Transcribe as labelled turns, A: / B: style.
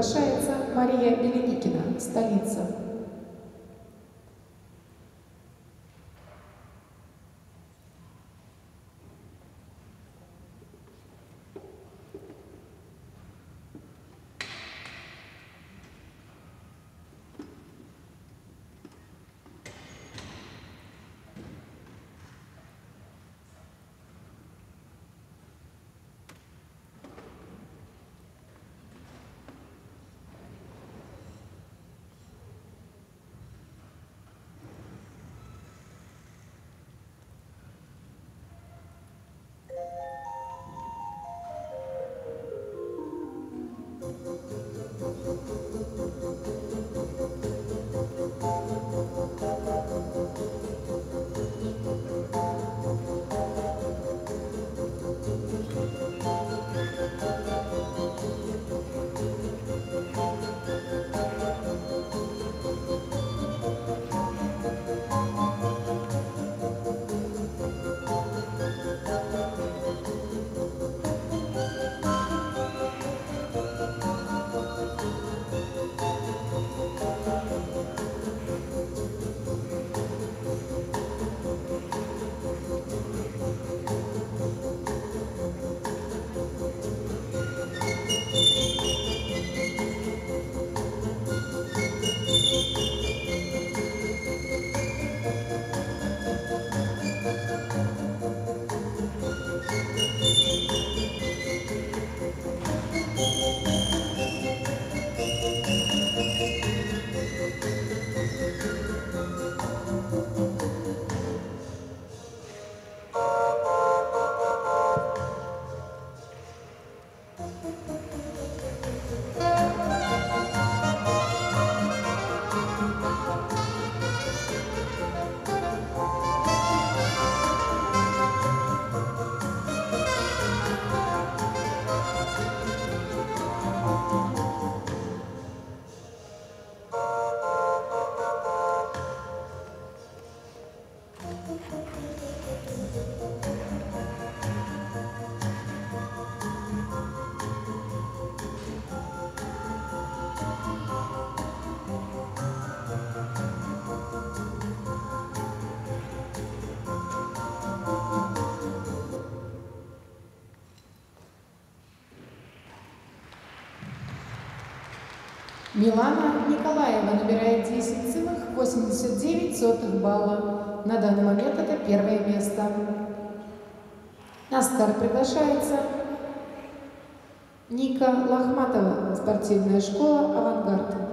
A: приглашается Мария Беленикина, столица. Милана Николаева набирает 10,89 балла. На данный момент это первое место. На старт приглашается Ника Лохматова, спортивная школа «Авангард».